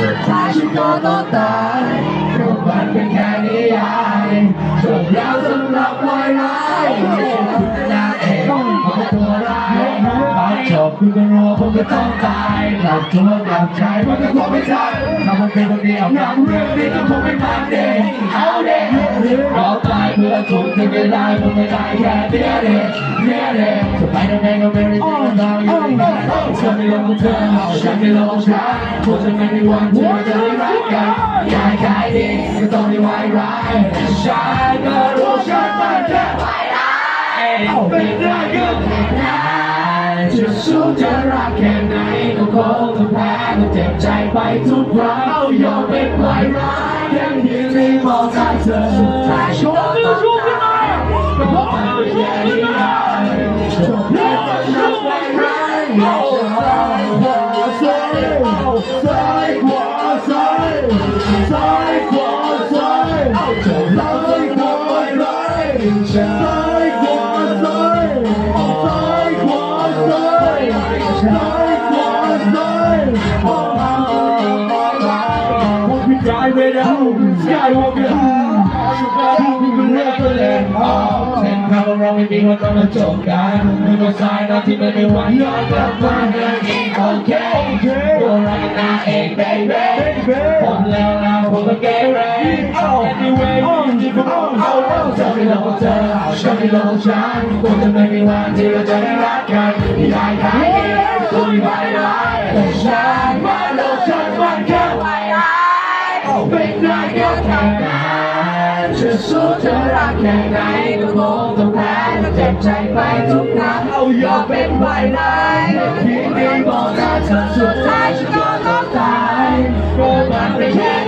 สุดท้ายฉันก็ต้องตายเพราะมันเป็นแค่นิยายจบแล้วสำหรับว คุณก็รู้ว่าผมก็ต้องตายกลับตัวกลับใจมันก็คงไม่ทันถ้าผมเป็นคนเดียวหนังเรื่องนี้ก็คงไม่มันเด็กเอาเด็กเราตายเพื่อถูกที่ไม่ได้ผมไม่ได้แค่เดียวเด็กเดียวเด็กจะไปทางไหนก็ไม่ได้ที่เราอยู่ในนั้นฉันไม่ลงเธอฉันไม่ลงฉันพวกฉันไม่มีวันที่เราจะรักกันอยากขายดีก็ต้องมีไว้ร้ายฉันก็รู้ฉันมันแค่ไว้ร้ายเป็นได้ก็แค่นั้น จะสู้จะรักแค่ไหนก็คงต้องแพ้ต้องเจ็บใจไปทุกครั้งเอายอมเป็นไว้ร้ายยังยืนในมองตาเธอสุดท้ายฉันก็ต้องตายเพราะมันเป็นแค่นิยายจบแล้วก็นับไว้ร้ายเอาซ้ายขวาซ้ายเอาซ้ายขวาซ้ายซ้ายขวาซ้ายเอาจบแล้วซ้ายขวาซ้ายซ้าายซ้ายขวาซ้ายเอาผมพิจารณาไปแล้วสกายวอล์กอยู่กับผู้เป็นเรื่องตัวเองเส้นทางของเราไม่มีวันต้องมาจบกันมือมาซ้ายนะที่ไม่มีวันย้อนกลับมาเดินอีกโอเคตัวเราเป็นนางเอก baby ผมแล้วนะผมก็เกเร anyway ลงเธอฉันไม่ลงฉันคงจะไม่มีวันที่เราจะได้รักกันอยากขายดีคุยไปร้ายแต่ฉันไม่ลงฉันมันแค่ไว้ร้ายเป็นได้ก็แค่นั้นจะสู้จะรักแค่ไหนก็คงต้องแพ้ต้องเจ็บใจไปทุกครั้งเอาอยอมเป็นไว้ร้ายที่ดีบอกนะเธอสุดท้ายฉันก็ต้องตายเพราะมันเป็นแ